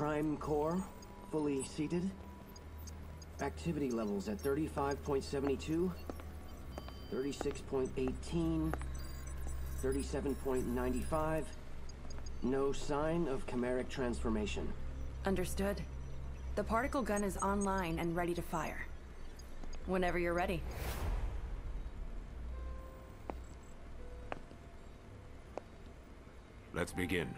Prime core, fully seated. Activity levels at 35.72, 36.18, 37.95. No sign of chimeric transformation. Understood. The particle gun is online and ready to fire. Whenever you're ready. Let's begin.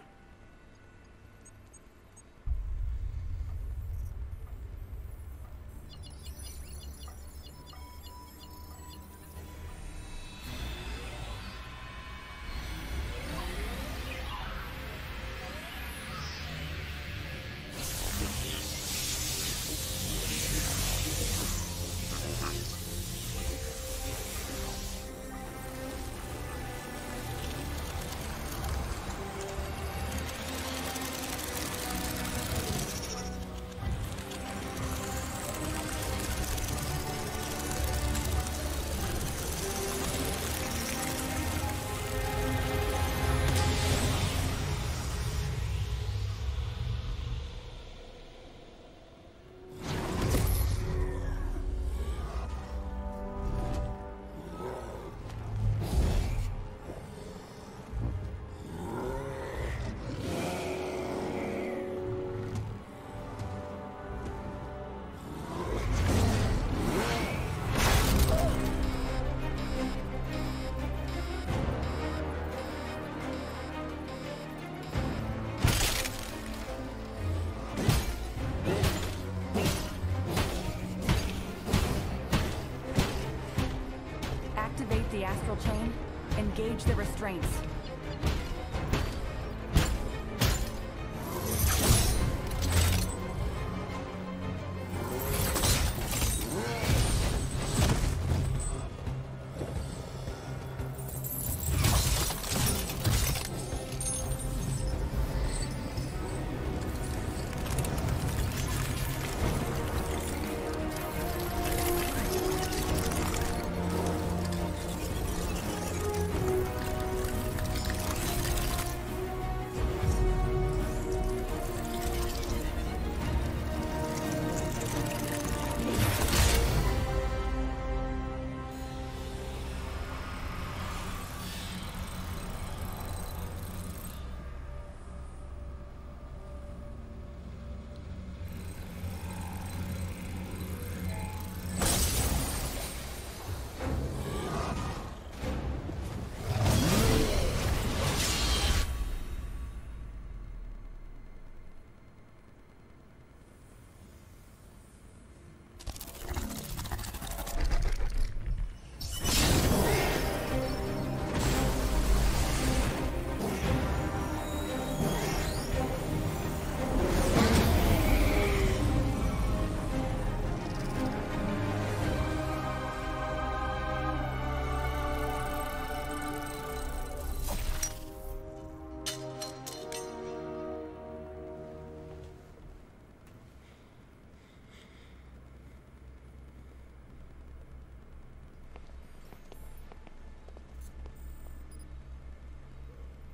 Activate the astral chain. Engage the restraints.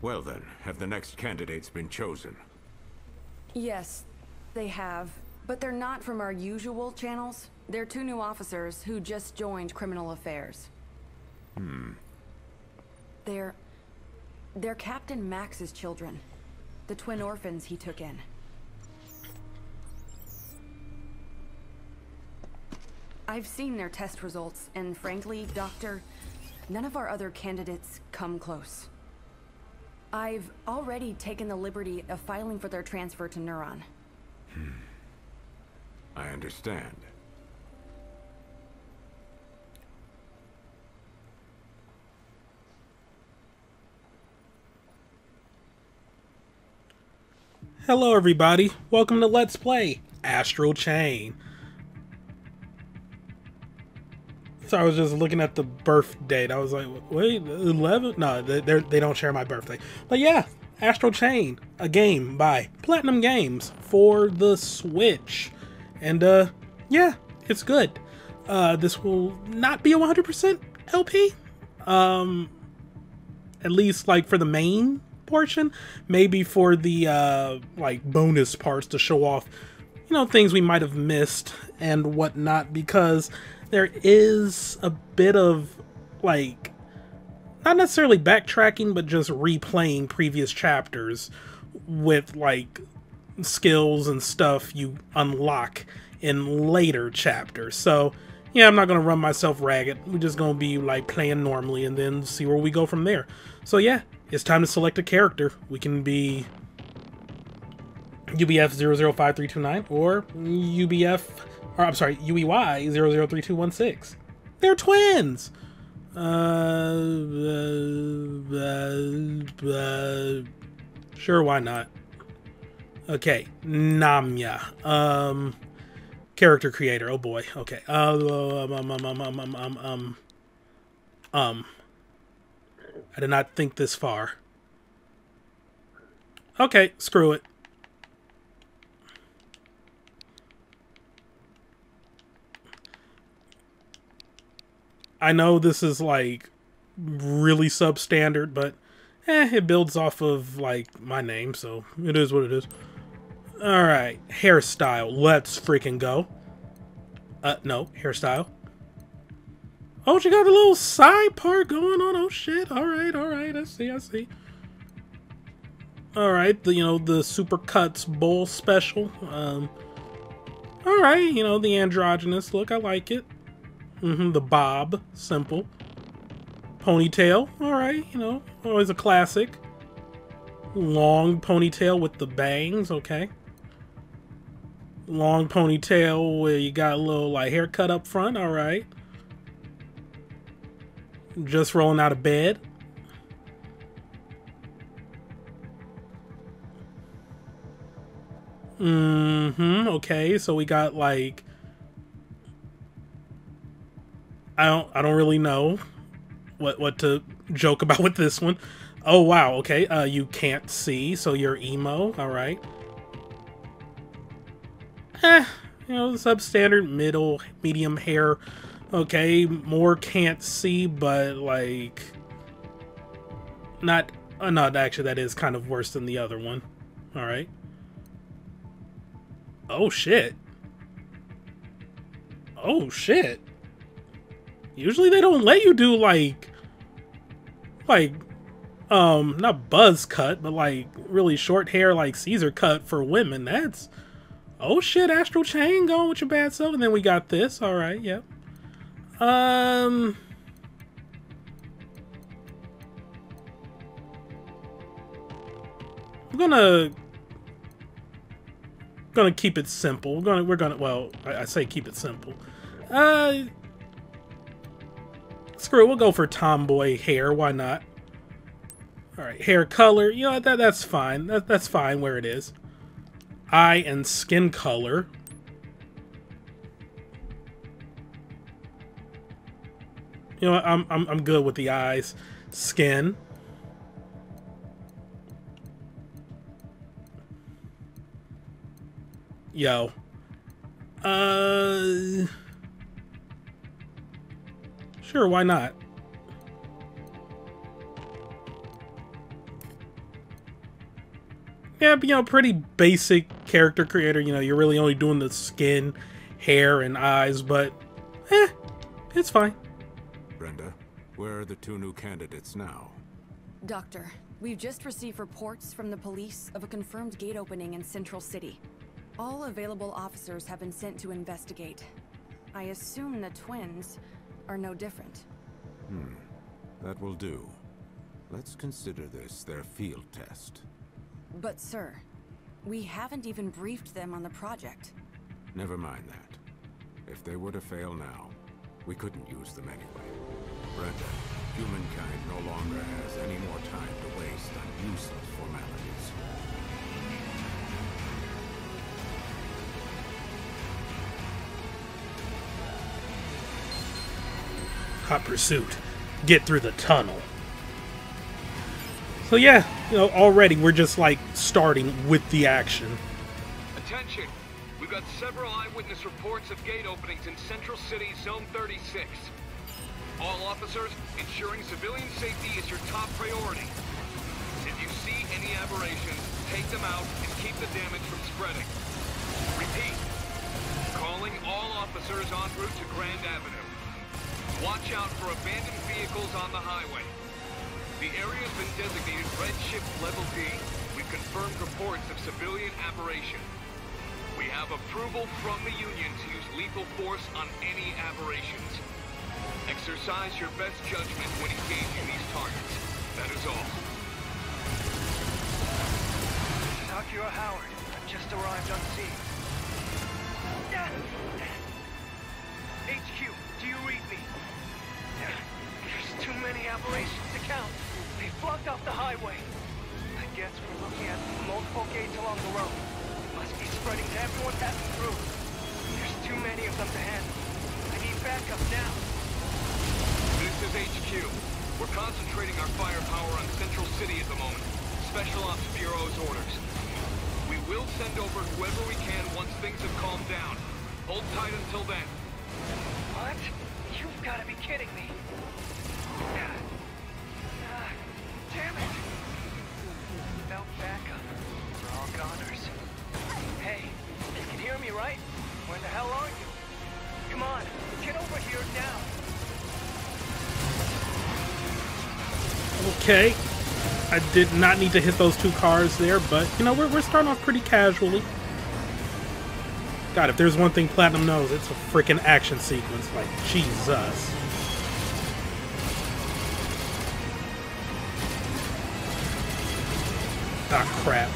Well then, have the next candidates been chosen? Yes, they have. But they're not from our usual channels. They're two new officers who just joined Criminal Affairs. Hmm. They're... They're Captain Max's children. The twin orphans he took in. I've seen their test results, and frankly, Doctor, none of our other candidates come close. I've already taken the liberty of filing for their transfer to Neuron. Hmm. I understand. Hello, everybody. Welcome to Let's Play Astral Chain. So I was just looking at the birth date. I was like, wait, 11? No, they don't share my birthday. But yeah, Astral Chain, a game by Platinum Games for the Switch. And uh, yeah, it's good. Uh, this will not be a 100% LP. Um, at least like for the main portion, maybe for the uh, like bonus parts to show off, you know, things we might have missed and whatnot. Because there is a bit of like not necessarily backtracking, but just replaying previous chapters with like skills and stuff you unlock in later chapters. So, yeah, I'm not to run myself ragged. We're just to be like playing normally and then see where we go from there. So, yeah, it's time to select a character. We can be UBF 005329 or UBF, or I'm sorry, UEY 003216. They're twins. Uh, uh, uh, sure, why not? Okay, Namya. Um, character creator. Oh boy. Okay. Uh, um, um, um, um, um, um, um, um, um. I did not think this far. Okay, screw it. I know this is like really substandard, but eh, it builds off of like my name, so it is what it is. All right, hairstyle. Let's freaking go. Uh, no, hairstyle. Oh, she got a little side part going on. Oh shit! All right, all right. I see. I see. All right, the you know the super cuts bowl special. Um. All right, you know the androgynous look. I like it. Mm-hmm, the bob, simple. Ponytail, alright, you know, always a classic. Long ponytail with the bangs, okay. Long ponytail where you got a little like haircut up front, alright. Just rolling out of bed. Mm-hmm, okay, so we got like I don't I don't really know what what to joke about with this one. Oh wow, okay. Uh you can't see, so you're emo, alright. Eh, you know, substandard middle medium hair. Okay, more can't see, but like not uh, not actually that is kind of worse than the other one. Alright. Oh shit. Oh shit. Usually they don't let you do like like um not buzz cut, but like really short hair like Caesar cut for women. That's oh shit, Astral Chain going with your bad self. And then we got this. Alright, yep. Um I'm gonna gonna keep it simple. We're gonna we're gonna well, I, I say keep it simple. Uh Screw it, we'll go for tomboy hair. Why not? All right, hair color. You know that that's fine. That that's fine where it is. Eye and skin color. You know, I'm I'm I'm good with the eyes, skin. Yo. Uh Sure, why not? Yeah, but, you know, pretty basic character creator. You know, you're really only doing the skin, hair, and eyes, but eh, it's fine. Brenda, where are the two new candidates now? Doctor, we've just received reports from the police of a confirmed gate opening in Central City. All available officers have been sent to investigate. I assume the twins are no different. Hmm. That will do. Let's consider this their field test. But sir, we haven't even briefed them on the project. Never mind that. If they were to fail now, we couldn't use them anyway. Brenda, humankind no longer has any more time to waste on useless formalities. Hot pursuit. Get through the tunnel. So yeah, you know, already we're just like starting with the action. Attention! We've got several eyewitness reports of gate openings in Central City, Zone 36. All officers, ensuring civilian safety is your top priority. If you see any aberrations, take them out, and keep the damage from spreading. Repeat. Calling all officers en route to Grand Avenue. Watch out for abandoned vehicles on the highway. The area's been designated Red Shift Level D. We've confirmed reports of civilian aberration. We have approval from the Union to use lethal force on any aberrations. Exercise your best judgment when engaging these targets. That is all. Akira Howard, I've just arrived on scene. HQ, do you read me? Many aberrations to count. They blocked off the highway. I guess we're looking at multiple gates along the road. Must be spreading to everyone passing through. There's too many of them to handle. I need backup now. This is HQ. We're concentrating our firepower on Central City at the moment. Special Ops Bureau's orders. We will send over whoever we can once things have calmed down. Hold tight until then. What? You've got to be kidding me. Backup, we're all goners. Hey, you can hear me, right? Where the hell are you? Come on, get over here now. Okay. I did not need to hit those two cars there, but, you know, we're, we're starting off pretty casually. God, if there's one thing Platinum knows, it's a freaking action sequence. Like, Jesus. Crap.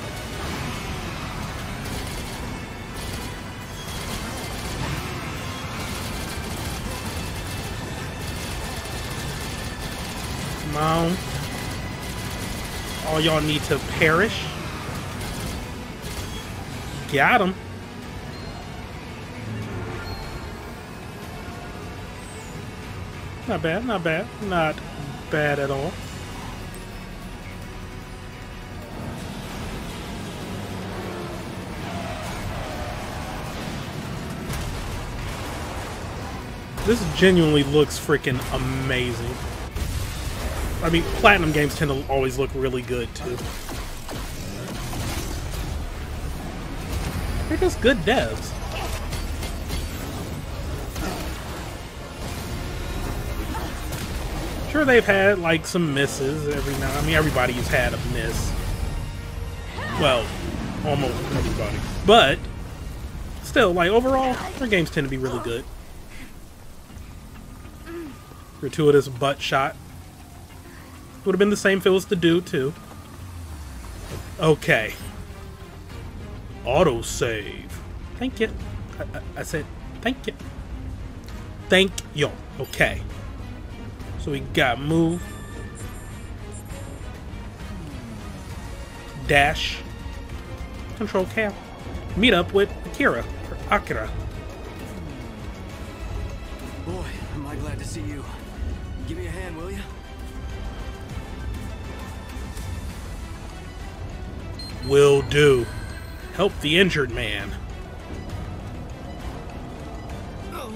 Come on. All y'all need to perish. Got him. Not bad, not bad. Not bad at all. This genuinely looks freaking amazing. I mean, Platinum games tend to always look really good, too. They're just good devs. Sure, they've had, like, some misses every now... I mean, everybody's had a miss. Well, almost everybody. But, still, like, overall, their games tend to be really good. Gratuitous butt shot. Would have been the same if it was the dude, too. Okay. Autosave. Thank you. I, I, I said, thank you. Thank you. Okay. So we got move. Dash. Control cap. Meet up with Akira. Or Akira. Boy, am I glad to see you. Will do. Help the injured man. Oh,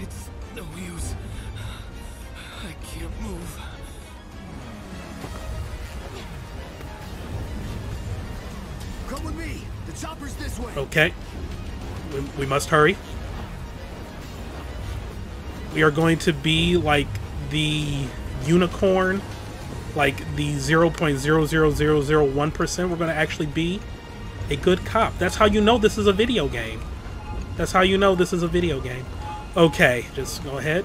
it's no use. I can't move. Come with me. The chopper's this way. Okay. We, we must hurry. We are going to be like the unicorn, like the 0.00001%. We're going to actually be a good cop. That's how you know this is a video game. That's how you know this is a video game. Okay, just go ahead.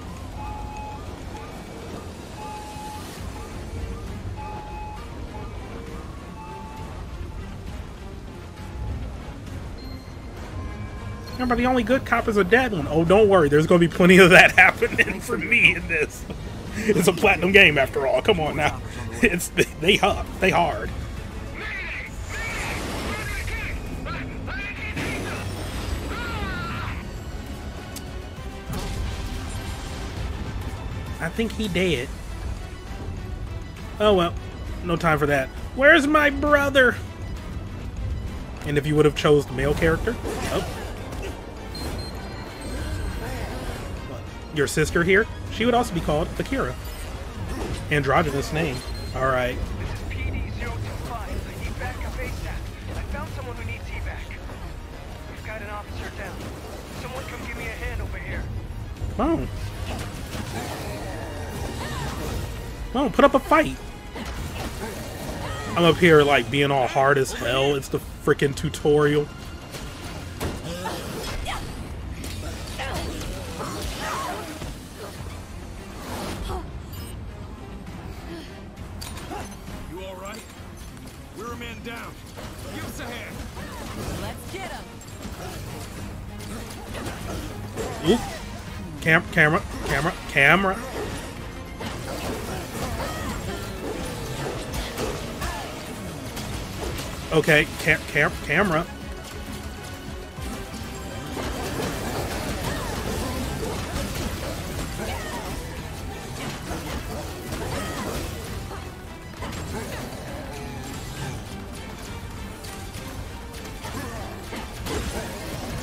Remember, the only good cop is a dead one. Oh, don't worry. There's going to be plenty of that happening for me in this. It's a platinum game, after all. Come on now. It's they hard. They hard. I think he dead. Oh well, no time for that. Where's my brother? And if you would have chose the male character, oh. Your sister here, she would also be called Akira. Androgynous name. All right. This is PD-025. I need backup ASAP. I found someone who needs evac. We've got an officer down. Someone come give me a hand over here. Come on. Come on, put up a fight. I'm up here, like, being all hard as hell. It's the freaking tutorial. Cam camera, camera, camera. Okay, cam cam camera.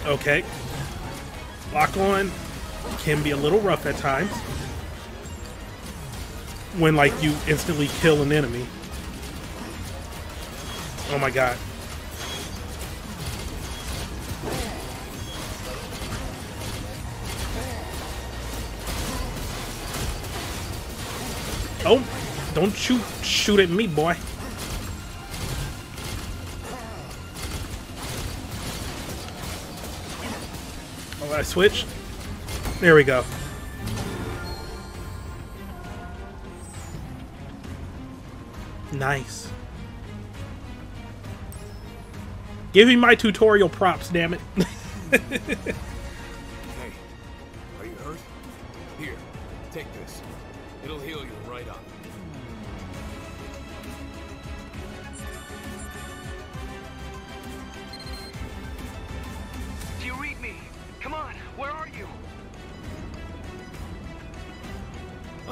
Okay. Lock on can be a little rough at times. When, like, you instantly kill an enemy. Oh my god. Oh, don't shoot, shoot at me, boy. Oh, I switch. There we go. Nice. Give me my tutorial props, damn it.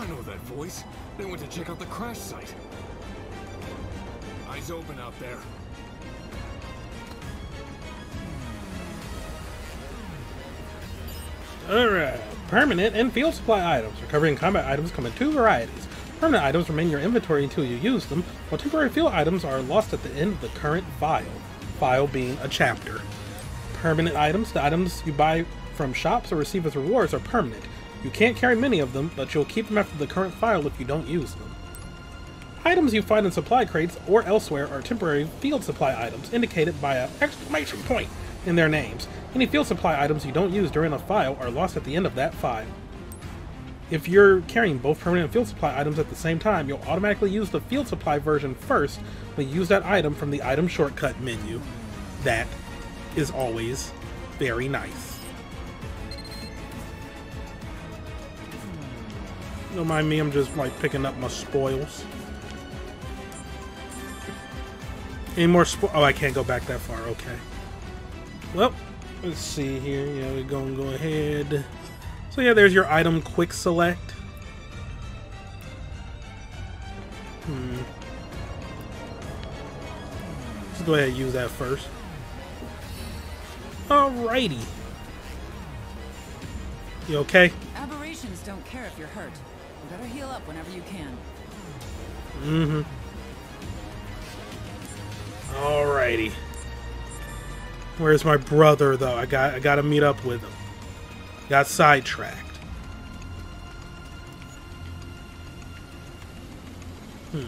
I know that voice. They went to check out the crash site. Eyes open out there. Alright. Permanent and field supply items. Recovering combat items come in two varieties. Permanent items remain in your inventory until you use them, while temporary field items are lost at the end of the current file. File being a chapter. Permanent items, the items you buy from shops or receive as rewards, are permanent. You can't carry many of them, but you'll keep them after the current file if you don't use them. Items you find in supply crates or elsewhere are temporary field supply items, indicated by an exclamation point in their names. Any field supply items you don't use during a file are lost at the end of that file. If you're carrying both permanent and field supply items at the same time, you'll automatically use the field supply version first you use that item from the item shortcut menu. That is always very nice. Don't mind me, I'm just like picking up my spoils. Any more spo- Oh, I can't go back that far. Okay. Well, let's see here. Yeah, we're gonna go ahead. So yeah, there's your item quick select. Hmm. Let's go ahead and use that first. Alrighty. You okay? Aberrations don't care if you're hurt. You better heal up whenever you can. Mm-hmm. Alrighty. Where's my brother though? I got I gotta meet up with him. Got sidetracked. Hmm.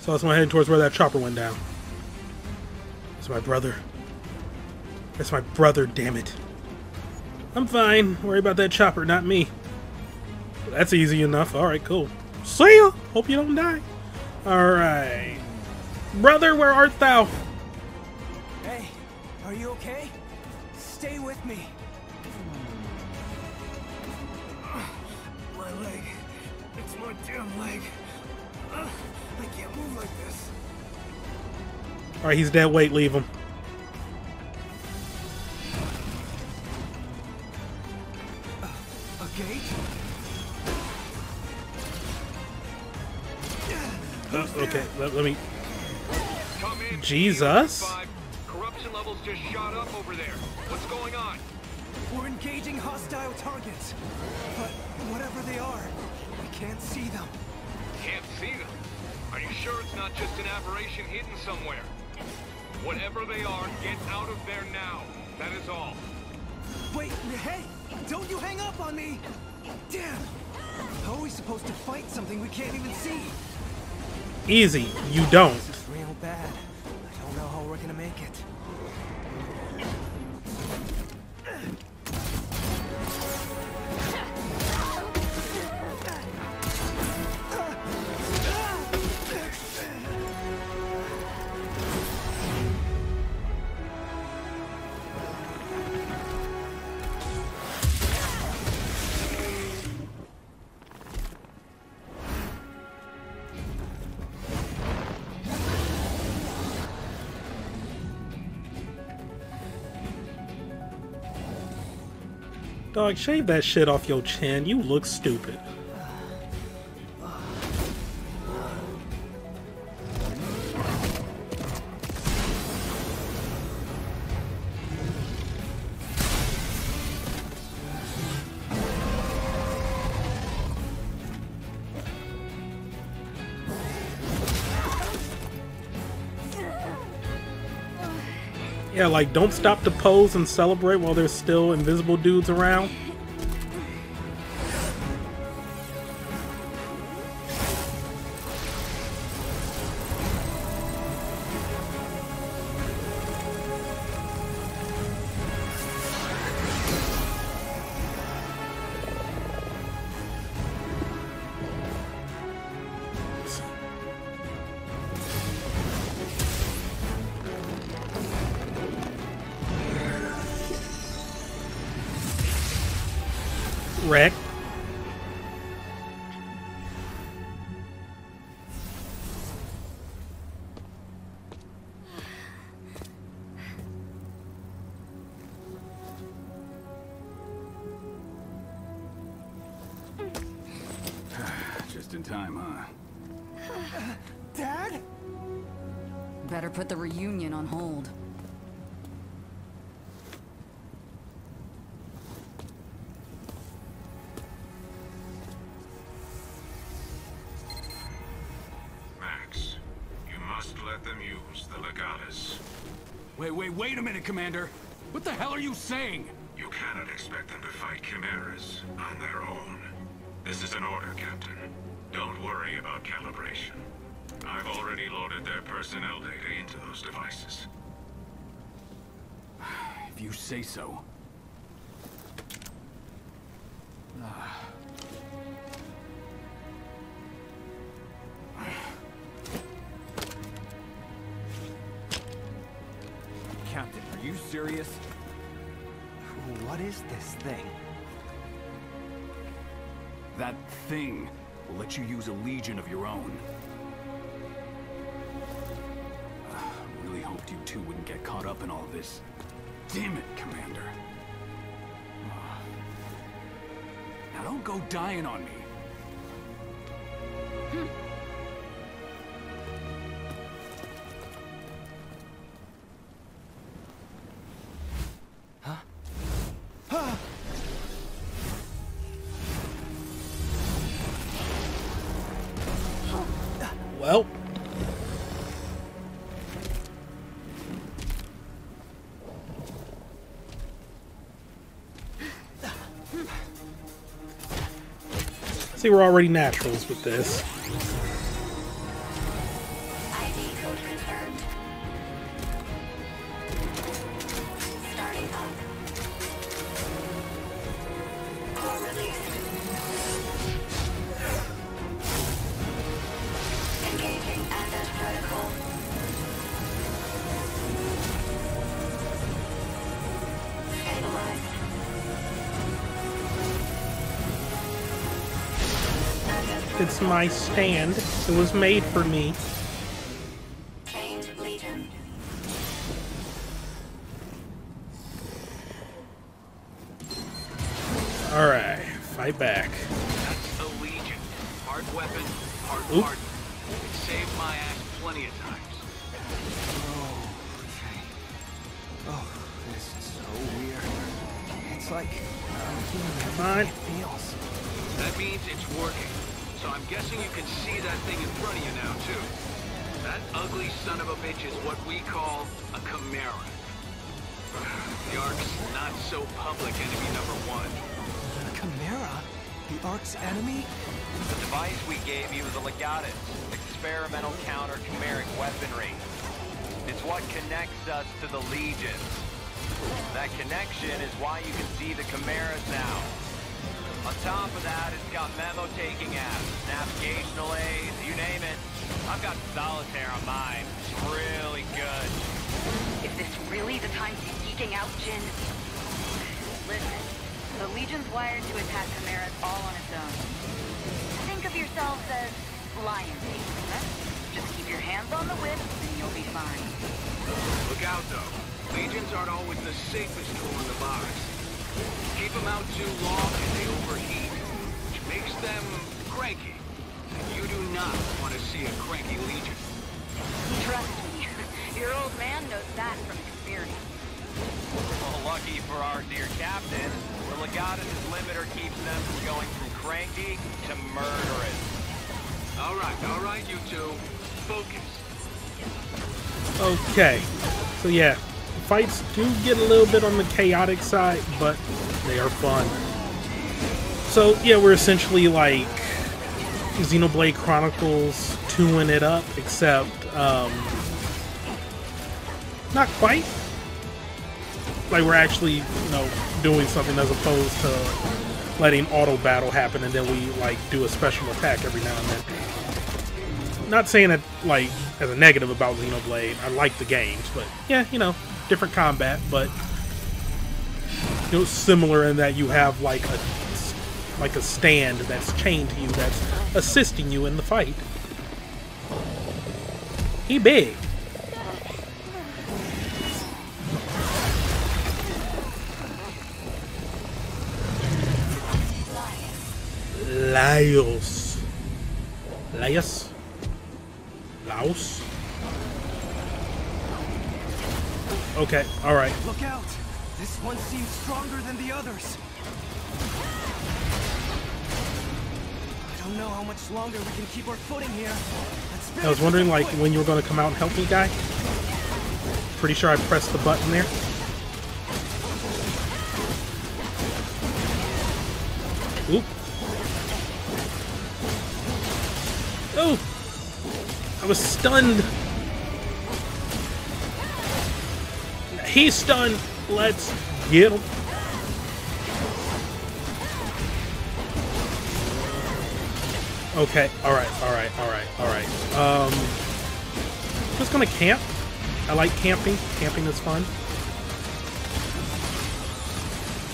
So that's my heading towards where that chopper went down. It's my brother. It's my brother, damn it. I'm fine. Worry about that chopper, not me. That's easy enough. Alright, cool. See ya! Hope you don't die. Alright. Brother, where art thou? Hey, are you okay? Stay with me. My leg. It's my damn leg. I can't move like this. Alright, he's dead weight, leave him. Let, let me. Come in. Jesus. Corruption levels just shot up over there. What's going on? We're engaging hostile targets. But whatever they are, we can't see them. Can't see them. Are you sure it's not just an aberration hidden somewhere? Whatever they are, get out of there now. That is all. Wait, hey! Don't you hang up on me! Damn! How are we supposed to fight something we can't even see? Easy, you don't. Real bad. I don't know how we're gonna make it. Dog, shave that shit off your chin. You look stupid. Like don't stop to pose and celebrate while there's still invisible dudes around. Wreck. Commander! What the hell are you saying? You cannot expect them to fight chimeras on their own. This is an order, Captain. Don't worry about calibration. I've already loaded their personnel data into those devices. If you say so. Serious? What is this thing? That thing will let you use a legion of your own. Ah, really hoped you two wouldn't get caught up in all this. Damn it, Commander. Now don't go dying on me. We're already naturals with this. It's my stand. It was made for me. Weaponry. It's what connects us to the Legions. That connection is why you can see the Chimeras now. On top of that, it's got memo-taking apps, navigational aids, you name it. I've got solitaire on mine. It's really good. Is this really the time to be geeking out, Jin? Listen, the Legion's wired to attack Chimeras all on its own. Think of yourselves as lion huh? Just keep your hands on the whip and you'll be fine. Look out, though. Legions aren't always the safest tool in the box. Keep them out too long and they overheat, which makes them cranky. And you do not want to see a cranky Legion. Trust me, your old man knows that from experience. Well, lucky for our dear captain, the Legatus' limiter keeps them from going from cranky to murderous. All right, all right, you two. Okay. So yeah, fights do get a little bit on the chaotic side, but they are fun. So yeah, we're essentially like Xenoblade Chronicles 2 it up, except um, not quite. Like we're actually, you know, doing something as opposed to letting auto battle happen and then we like do a special attack every now and then. Not saying it like as a negative about Xenoblade. I like the games, but yeah, you know, different combat, but you know, similar in that you have like a like a stand that's chained to you that's assisting you in the fight. He big. Laios. Laios? Laos? Okay, alright. Look out! This one seems stronger than the others. I don't know how much longer we can keep our footing here. I was wondering like when you were going to come out and help me, guy. Pretty sure I pressed the button there. Oop. Oh! I was stunned. He's stunned. Let's get him. Okay, alright, alright, alright, alright. Um, just gonna camp. I like camping. Camping is fun.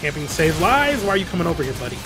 Camping saves lives. Why are you coming over here, buddy?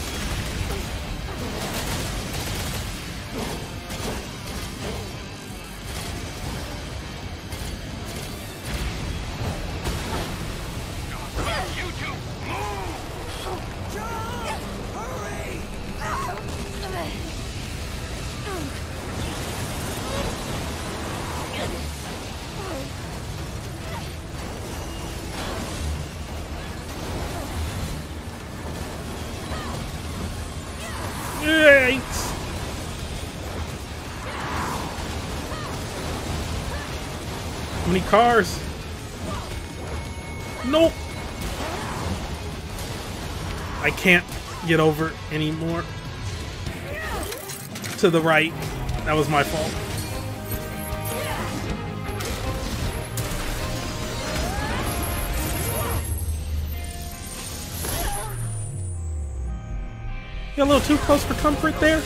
How many cars? Nope. I can't get over anymore. To the right. That was my fault. You a little too close for comfort there?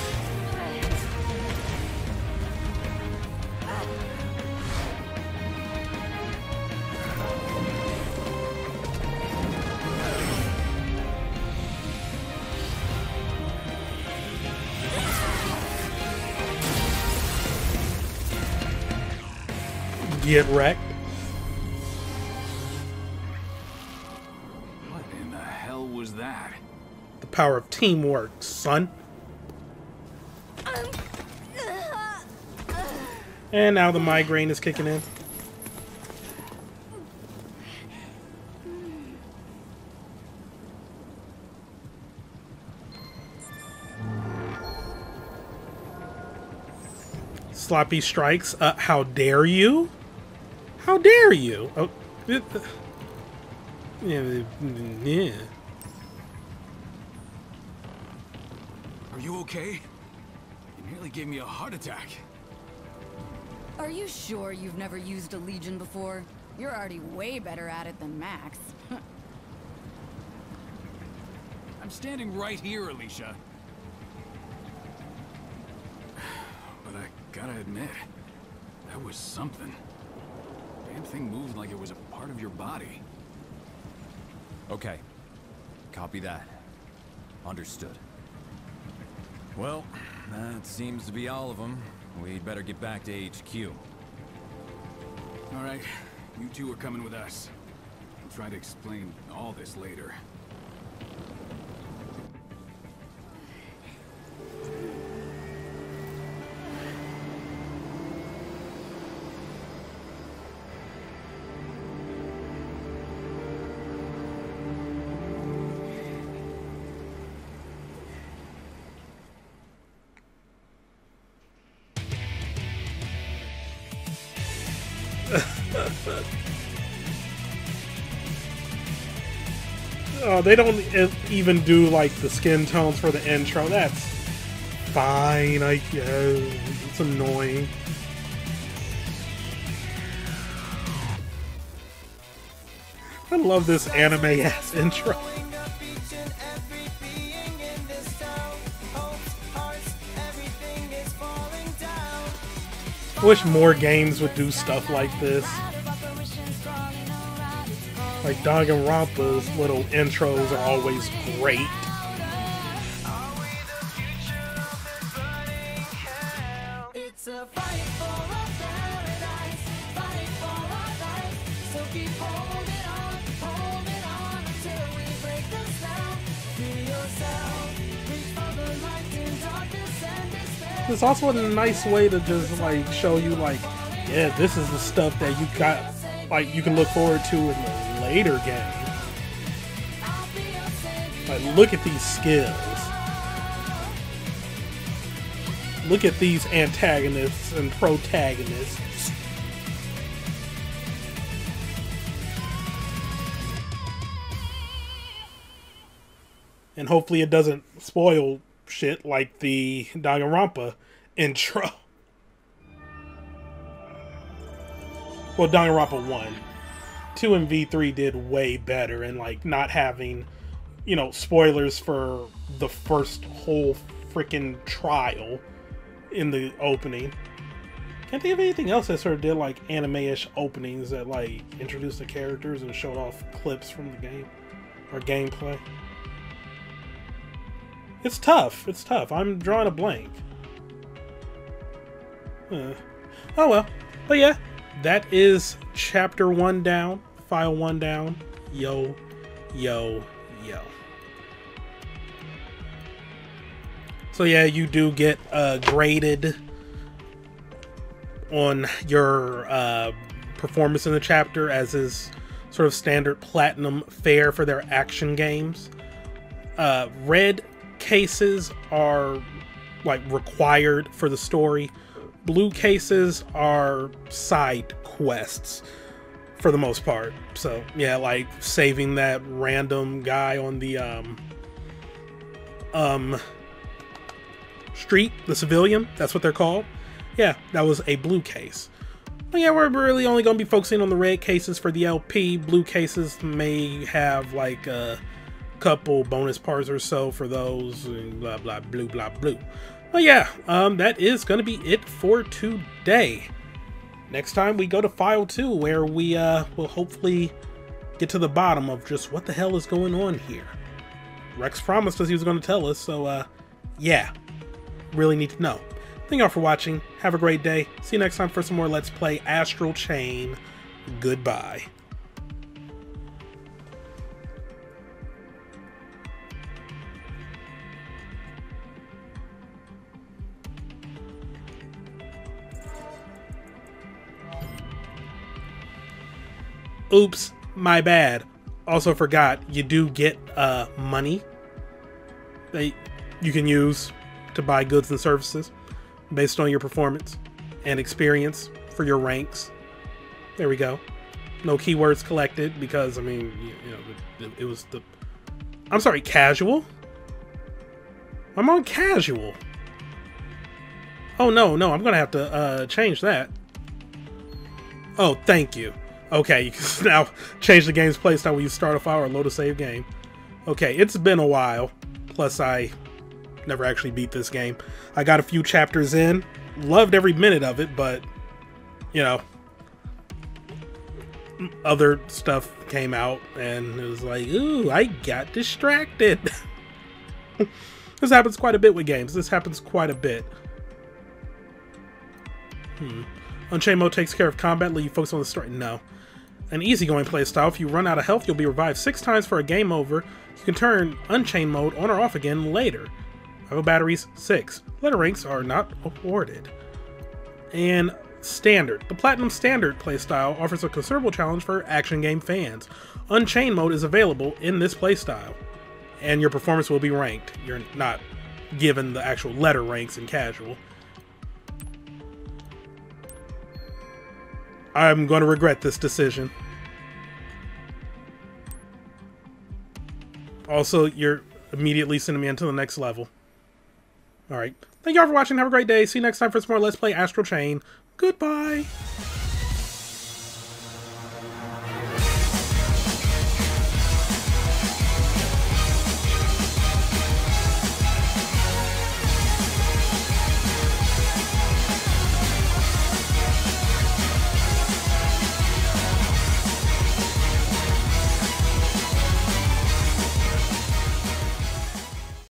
Get wrecked. What in the hell was that? The power of teamwork, son. And now the migraine is kicking in. Sloppy strikes. Uh, how dare you? How dare you? Oh, it- uh, Yeah, yeah. Are you okay? You nearly gave me a heart attack. Are you sure you've never used a Legion before? You're already way better at it than Max. I'm standing right here, Alicia. But I gotta admit, that was something. Damn thing moved like it was a part of your body. Okay. Copy that. Understood. Well, that seems to be all of them. We'd better get back to HQ. All right, you two are coming with us. I'll try to explain all this later. Oh, they don't even do like the skin tones for the intro. That's fine, I guess. It's annoying. I love this anime ass intro. I wish more games would do stuff like this. Like Danganronpa's little intros are always great. It's a fight for a paradise, fight for our life. So keep holding on, holding on until we break the spell. Free yourself, reach for the light in darkness and despair. It's also a nice way to just like show you like, yeah, this is the stuff that you got like you can look forward to in the later game. Like look at these skills. Look at these antagonists and protagonists. And hopefully it doesn't spoil shit like the Danganronpa intro. Well, Danganronpa 1. 2 and V3 did way better and like not having, you know, spoilers for the first whole freaking trial in the opening. Can't think of anything else that sort of did like anime-ish openings that like introduced the characters and showed off clips from the game or gameplay. It's tough. It's tough. I'm drawing a blank. Oh well. But yeah, that is chapter one down, file one down. Yo, yo, yo. So yeah, you do get uh, graded on your uh, performance in the chapter, as is sort of standard platinum fare for their action games. Uh, red cases are like required for the story. Blue cases are side quests for the most part. So yeah, like saving that random guy on the um um street, the civilian, that's what they're called. Yeah, that was a blue case. But yeah, we're really only going to be focusing on the red cases for the LP. Blue cases may have like a couple bonus parts or so for those, and blah blah blue blah blue. But yeah, um, that is going to be it for today. Next time we go to file two, where we uh, will hopefully get to the bottom of just what the hell is going on here. Rex promised us he was going to tell us, so uh, yeah, really need to know. Thank y'all for watching. Have a great day. See you next time for some more Let's Play Astral Chain. Goodbye. Oops, my bad. Also forgot you do get uh, money that you can use to buy goods and services based on your performance and experience for your ranks. There we go. No keywords collected because I mean, you, know, it, it was the. I'm sorry, casual. I'm on casual. Oh no, no, I'm gonna have to uh, change that. Oh, thank you. Okay, you can now change the game's playstyle when you start a file or load a save game. Okay, it's been a while. Plus, I never actually beat this game. I got a few chapters in, loved every minute of it, but you know, other stuff came out, and it was like, ooh, I got distracted. this happens quite a bit with games. This happens quite a bit. Hmm. Unchained mode takes care of combat, let you focus on the story. No. An easygoing playstyle. If you run out of health, you'll be revived six times for a game over. You can turn Unchained mode on or off again later. Level batteries, six. Letter ranks are not awarded. And Standard. The Platinum Standard playstyle offers a considerable challenge for action game fans. Unchained mode is available in this playstyle, and your performance will be ranked. You're not given the actual letter ranks in casual. I'm going to regret this decision. Also, you're immediately sending me into the next level. Alright. Thank you all for watching. Have a great day. See you next time for some more Let's Play Astral Chain. Goodbye.